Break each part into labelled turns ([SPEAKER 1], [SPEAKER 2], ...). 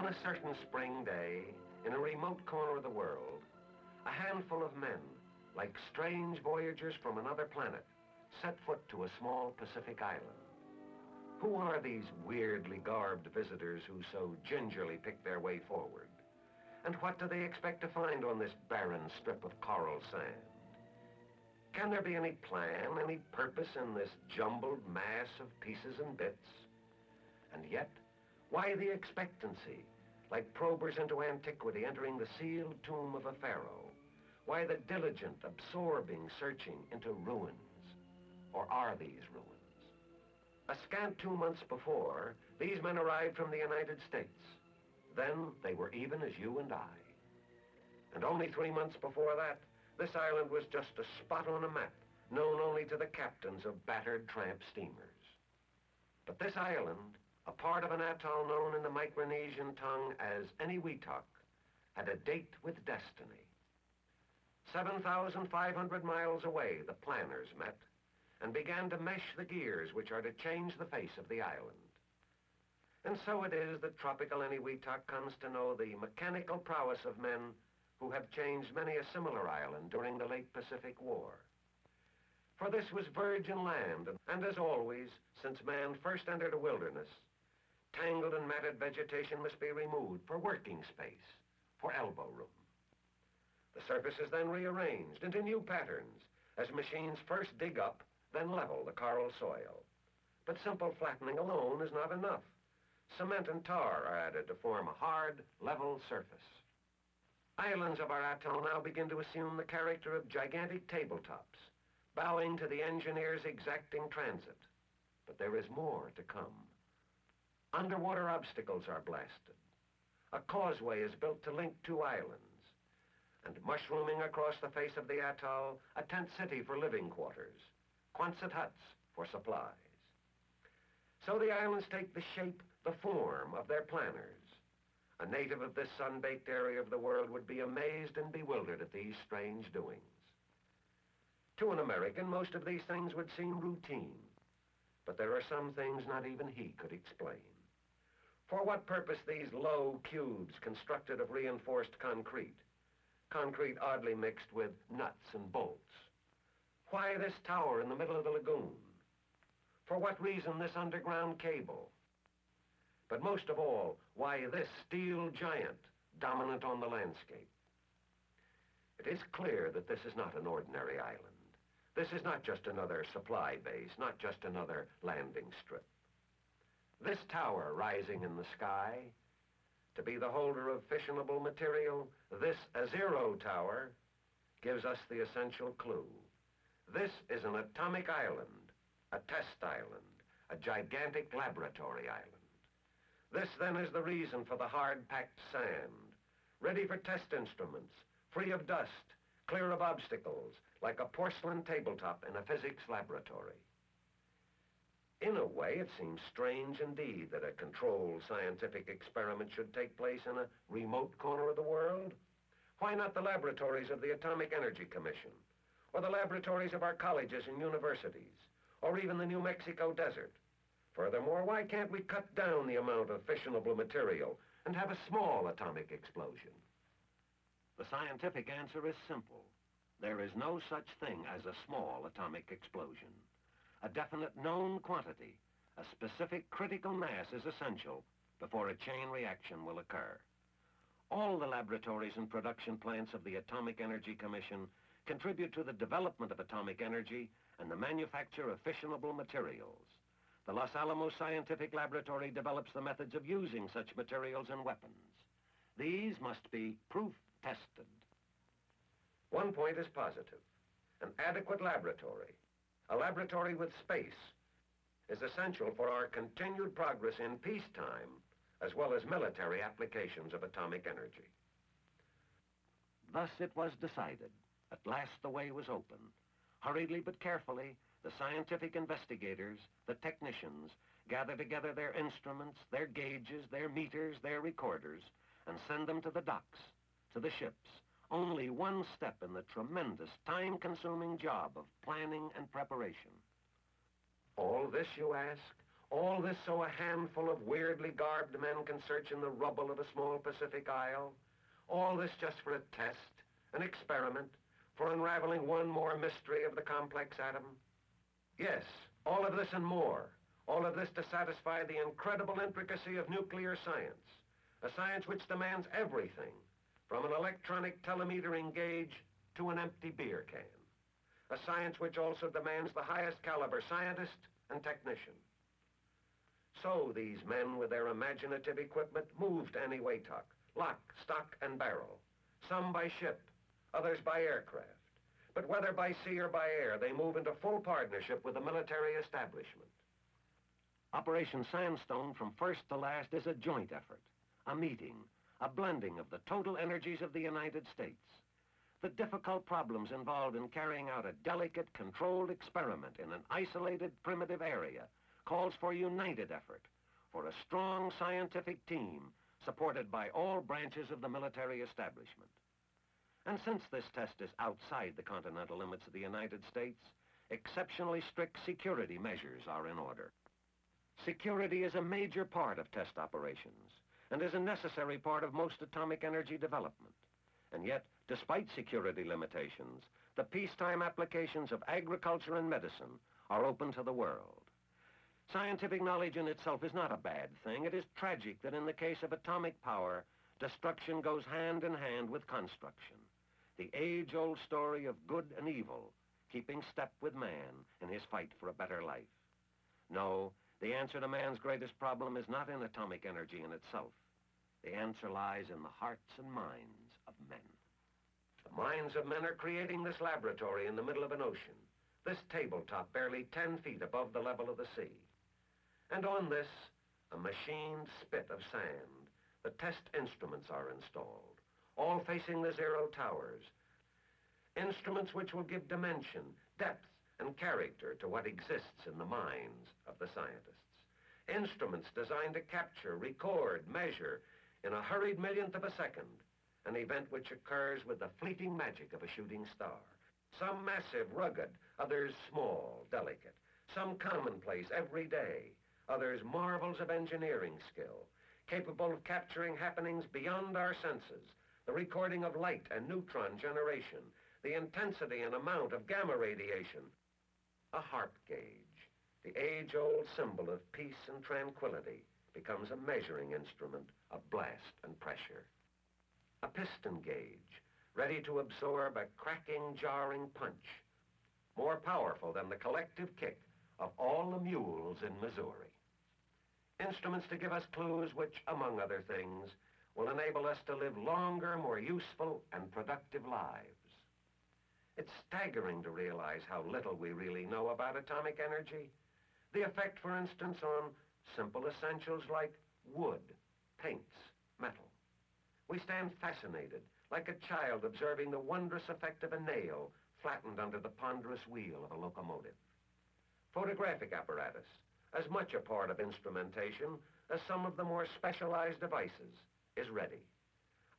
[SPEAKER 1] On a certain spring day, in a remote corner of the world, a handful of men, like strange voyagers from another planet, set foot to a small Pacific island. Who are these weirdly garbed visitors who so gingerly pick their way forward? And what do they expect to find on this barren strip of coral sand? Can there be any plan, any purpose in this jumbled mass of pieces and bits? And yet, why the expectancy, like probers into antiquity entering the sealed tomb of a pharaoh? Why the diligent, absorbing searching into ruins? Or are these ruins? A scant two months before, these men arrived from the United States. Then they were even as you and I. And only three months before that, this island was just a spot on a map, known only to the captains of battered tramp steamers. But this island, a part of an atoll known in the Micronesian tongue as Eniwetok, had a date with destiny. 7,500 miles away, the planners met and began to mesh the gears which are to change the face of the island. And so it is that tropical Eniwetok comes to know the mechanical prowess of men who have changed many a similar island during the late Pacific War. For this was virgin land, and as always, since man first entered a wilderness, tangled and matted vegetation must be removed for working space, for elbow room. The surface is then rearranged into new patterns as machines first dig up, then level the coral soil. But simple flattening alone is not enough. Cement and tar are added to form a hard, level surface. Islands of our atoll now begin to assume the character of gigantic tabletops, bowing to the engineer's exacting transit. But there is more to come. Underwater obstacles are blasted. A causeway is built to link two islands. And mushrooming across the face of the atoll, a tent city for living quarters, Quonset huts for supplies. So the islands take the shape, the form of their planners. A native of this sun-baked area of the world would be amazed and bewildered at these strange doings. To an American, most of these things would seem routine. But there are some things not even he could explain. For what purpose these low cubes constructed of reinforced concrete? Concrete oddly mixed with nuts and bolts. Why this tower in the middle of the lagoon? For what reason this underground cable? But most of all, why this steel giant dominant on the landscape? It is clear that this is not an ordinary island. This is not just another supply base, not just another landing strip. This tower rising in the sky, to be the holder of fissionable material, this Azero tower, gives us the essential clue. This is an atomic island, a test island, a gigantic laboratory island. This then is the reason for the hard-packed sand, ready for test instruments, free of dust, clear of obstacles, like a porcelain tabletop in a physics laboratory. In a way, it seems strange indeed that a controlled scientific experiment should take place in a remote corner of the world. Why not the laboratories of the Atomic Energy Commission, or the laboratories of our colleges and universities, or even the New Mexico desert? Furthermore, why can't we cut down the amount of fissionable material and have a small atomic explosion? The scientific answer is simple. There is no such thing as a small atomic explosion. A definite known quantity, a specific critical mass is essential before a chain reaction will occur. All the laboratories and production plants of the Atomic Energy Commission contribute to the development of atomic energy and the manufacture of fissionable materials. The Los Alamos Scientific Laboratory develops the methods of using such materials in weapons. These must be proof tested. one point is positive. An adequate laboratory, a laboratory with space, is essential for our continued progress in peacetime as well as military applications of atomic energy. Thus it was decided. At last the way was open. Hurriedly but carefully, the scientific investigators, the technicians, gather together their instruments, their gauges, their meters, their recorders, and send them to the docks, to the ships. Only one step in the tremendous, time-consuming job of planning and preparation. All this, you ask? All this so a handful of weirdly garbed men can search in the rubble of a small Pacific isle? All this just for a test, an experiment, for unraveling one more mystery of the complex atom? Yes, all of this and more. All of this to satisfy the incredible intricacy of nuclear science. A science which demands everything, from an electronic telemetering gauge to an empty beer can. A science which also demands the highest caliber scientist and technician. So these men with their imaginative equipment moved to Eniwetok, lock, stock, and barrel. Some by ship, others by aircraft. But whether by sea or by air, they move into full partnership with the military establishment. Operation Sandstone from first to last is a joint effort, a meeting, a blending of the total energies of the United States. The difficult problems involved in carrying out a delicate, controlled experiment in an isolated, primitive area calls for united effort, for a strong scientific team supported by all branches of the military establishment. And since this test is outside the continental limits of the United States, exceptionally strict security measures are in order. Security is a major part of test operations and is a necessary part of most atomic energy development. And yet, despite security limitations, the peacetime applications of agriculture and medicine are open to the world. Scientific knowledge in itself is not a bad thing. It is tragic that in the case of atomic power, destruction goes hand in hand with construction. The age-old story of good and evil keeping step with man in his fight for a better life. No, the answer to man's greatest problem is not in atomic energy in itself. The answer lies in the hearts and minds of men. The minds of men are creating this laboratory in the middle of an ocean, this tabletop barely 10 feet above the level of the sea. And on this, a machined spit of sand, the test instruments are installed, all facing the zero towers. Instruments which will give dimension, depth, and character to what exists in the minds of the scientists. Instruments designed to capture, record, measure, in a hurried millionth of a second, an event which occurs with the fleeting magic of a shooting star. Some massive, rugged, others small, delicate. Some commonplace, everyday, others marvels of engineering skill, capable of capturing happenings beyond our senses, the recording of light and neutron generation, the intensity and amount of gamma radiation. A harp gauge, the age-old symbol of peace and tranquility, becomes a measuring instrument of blast and pressure. A piston gauge, ready to absorb a cracking, jarring punch, more powerful than the collective kick of all the mules in Missouri. Instruments to give us clues which, among other things, will enable us to live longer, more useful and productive lives. It's staggering to realize how little we really know about atomic energy. The effect, for instance, on simple essentials like wood, paints, metal. We stand fascinated, like a child observing the wondrous effect of a nail flattened under the ponderous wheel of a locomotive. Photographic apparatus, as much a part of instrumentation as some of the more specialized devices, is ready.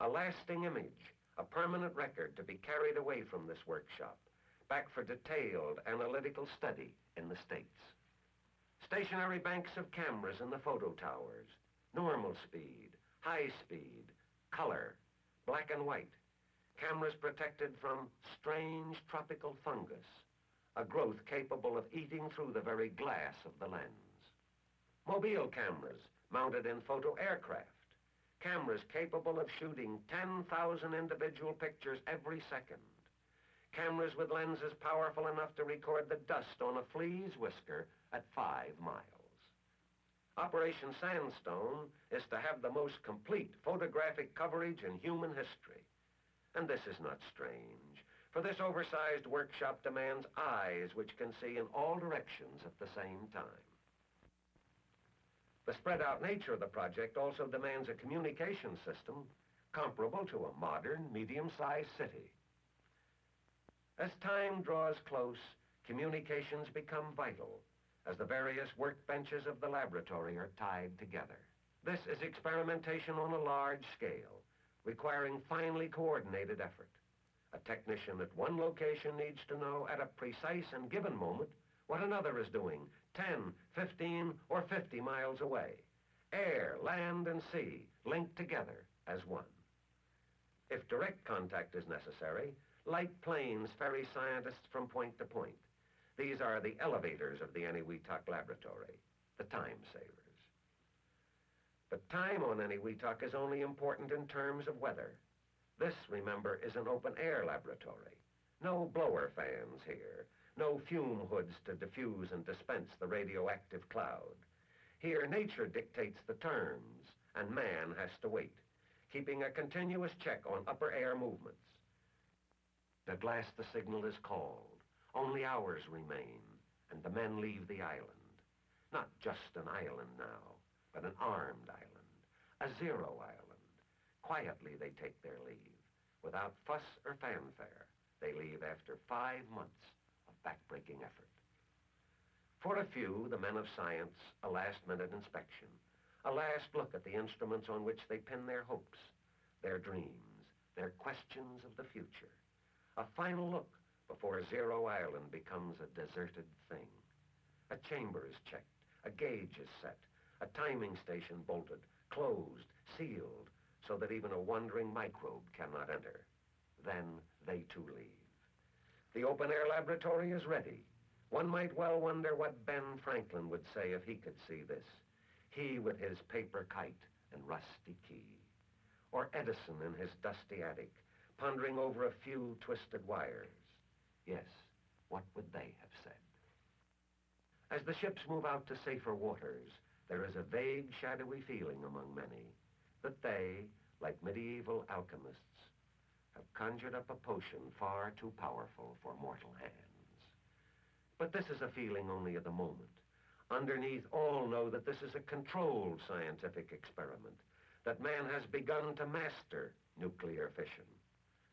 [SPEAKER 1] A lasting image, a permanent record to be carried away from this workshop, back for detailed analytical study in the States. Stationary banks of cameras in the photo towers, normal speed, high speed, color, black and white. Cameras protected from strange tropical fungus, a growth capable of eating through the very glass of the lens. Mobile cameras mounted in photo aircraft. Cameras capable of shooting 10,000 individual pictures every second. Cameras with lenses powerful enough to record the dust on a flea's whisker at five miles. Operation Sandstone is to have the most complete photographic coverage in human history. And this is not strange. For this oversized workshop demands eyes which can see in all directions at the same time. The spread out nature of the project also demands a communication system comparable to a modern, medium-sized city. As time draws close, communications become vital as the various workbenches of the laboratory are tied together. This is experimentation on a large scale, requiring finely coordinated effort. A technician at one location needs to know at a precise and given moment what another is doing 10, 15, or 50 miles away. Air, land, and sea linked together as one. If direct contact is necessary, light planes ferry scientists from point to point. These are the elevators of the Eniwetok laboratory, the time savers. But time on Eniwetok is only important in terms of weather. This, remember, is an open-air laboratory. No blower fans here, no fume hoods to diffuse and dispense the radioactive cloud. Here, nature dictates the terms, and man has to wait, keeping a continuous check on upper air movements. At last the signal is called. Only hours remain, and the men leave the island. Not just an island now, but an armed island, a zero island. Quietly they take their leave. Without fuss or fanfare, they leave after five months of backbreaking effort. For a few, the men of science, a last-minute inspection, a last look at the instruments on which they pin their hopes, their dreams, their questions of the future. A final look before Zero Island becomes a deserted thing. A chamber is checked, a gauge is set, a timing station bolted, closed, sealed, so that even a wandering microbe cannot enter. Then they too leave. The open-air laboratory is ready. One might well wonder what Ben Franklin would say if he could see this. He with his paper kite and rusty key. Or Edison in his dusty attic, pondering over a few twisted wires. Yes, what would they have said? As the ships move out to safer waters, there is a vague, shadowy feeling among many that they, like medieval alchemists, have conjured up a potion far too powerful for mortal hands. But this is a feeling only of the moment. Underneath, all know that this is a controlled scientific experiment, that man has begun to master nuclear fission.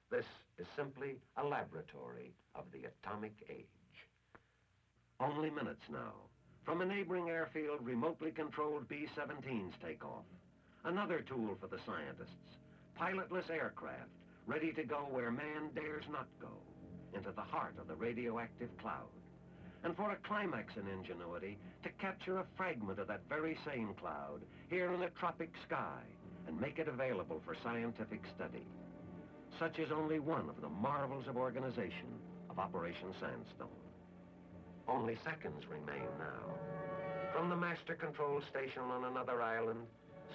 [SPEAKER 1] This is simply a laboratory of the atomic age. Only minutes now. From a neighboring airfield, remotely controlled B-17s take off. Another tool for the scientists. Pilotless aircraft, ready to go where man dares not go, into the heart of the radioactive cloud. And for a climax in ingenuity, to capture a fragment of that very same cloud here in a tropic sky and make it available for scientific study. Such is only one of the marvels of organization of Operation Sandstone. Only seconds remain now. From the master control station on another island,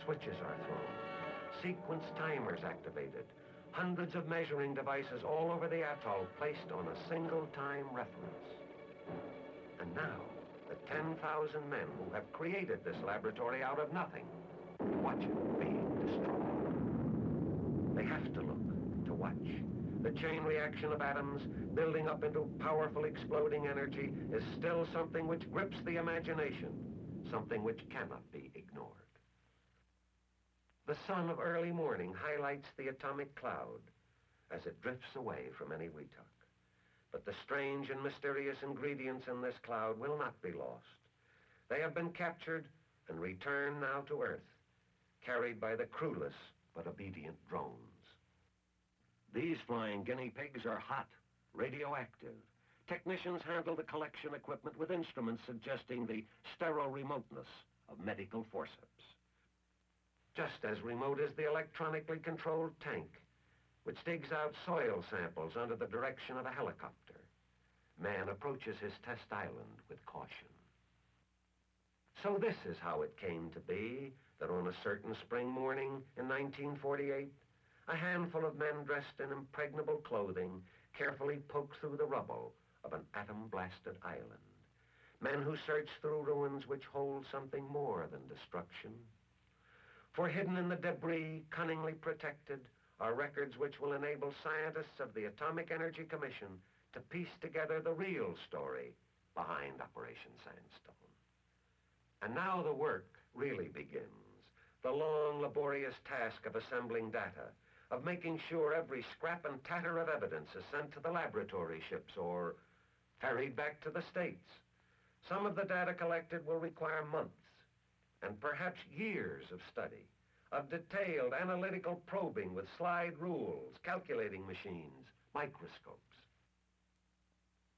[SPEAKER 1] switches are thrown. Sequence timers activated. Hundreds of measuring devices all over the atoll placed on a single time reference. And now, the 10,000 men who have created this laboratory out of nothing watch it being destroyed. They have to look watch. The chain reaction of atoms building up into powerful exploding energy is still something which grips the imagination, something which cannot be ignored. The sun of early morning highlights the atomic cloud as it drifts away from any Eniwetok. But the strange and mysterious ingredients in this cloud will not be lost. They have been captured and returned now to Earth, carried by the crewless but obedient drones. These flying guinea pigs are hot, radioactive. Technicians handle the collection equipment with instruments suggesting the sterile remoteness of medical forceps. Just as remote as the electronically controlled tank, which digs out soil samples under the direction of a helicopter. Man approaches his test island with caution. So this is how it came to be that on a certain spring morning in 1948, a handful of men dressed in impregnable clothing carefully poked through the rubble of an atom-blasted island. Men who search through ruins which hold something more than destruction. For hidden in the debris, cunningly protected, are records which will enable scientists of the Atomic Energy Commission to piece together the real story behind Operation Sandstone. And now the work really begins. The long, laborious task of assembling data, of making sure every scrap and tatter of evidence is sent to the laboratory ships or ferried back to the States. Some of the data collected will require months and perhaps years of study, of detailed analytical probing with slide rules, calculating machines, microscopes.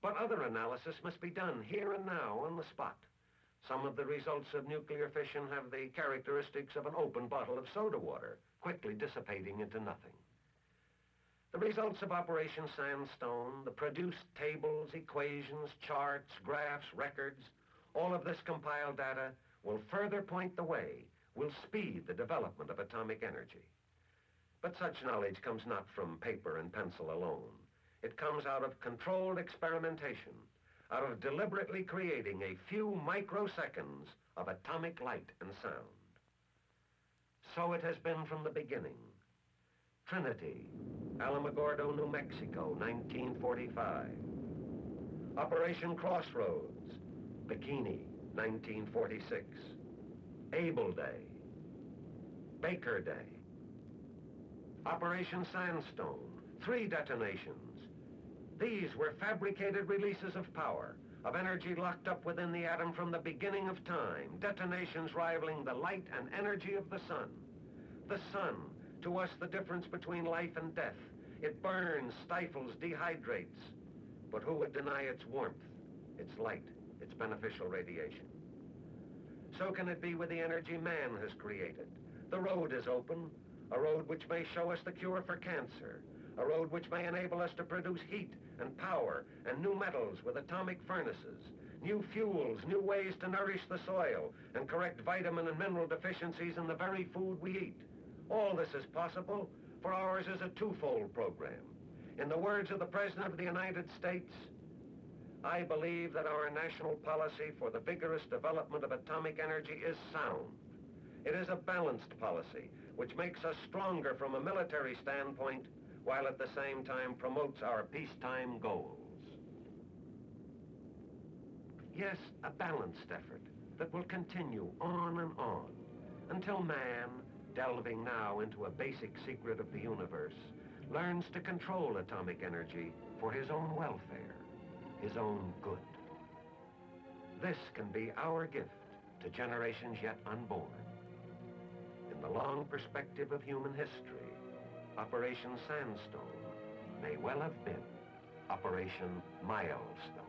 [SPEAKER 1] But other analysis must be done here and now on the spot. Some of the results of nuclear fission have the characteristics of an open bottle of soda water, quickly dissipating into nothing. The results of Operation Sandstone, the produced tables, equations, charts, graphs, records, all of this compiled data will further point the way, will speed the development of atomic energy. But such knowledge comes not from paper and pencil alone. It comes out of controlled experimentation, out of deliberately creating a few microseconds of atomic light and sound. So it has been from the beginning. Trinity, Alamogordo, New Mexico, 1945. Operation Crossroads, Bikini, 1946. Able Day, Baker Day, Operation Sandstone, three detonations. These were fabricated releases of power, of energy locked up within the atom from the beginning of time, detonations rivaling the light and energy of the sun. The sun, to us the difference between life and death. It burns, stifles, dehydrates. But who would deny its warmth, its light, its beneficial radiation? So can it be with the energy man has created. The road is open, a road which may show us the cure for cancer, a road which may enable us to produce heat and power and new metals with atomic furnaces, new fuels, new ways to nourish the soil and correct vitamin and mineral deficiencies in the very food we eat. All this is possible, for ours is a twofold program. In the words of the President of the United States, I believe that our national policy for the vigorous development of atomic energy is sound. It is a balanced policy, which makes us stronger from a military standpoint, while at the same time promotes our peacetime goals. Yes, a balanced effort that will continue on and on until man, delving now into a basic secret of the universe, learns to control atomic energy for his own welfare his own good. This can be our gift to generations yet unborn. In the long perspective of human history, Operation Sandstone may well have been Operation Milestone.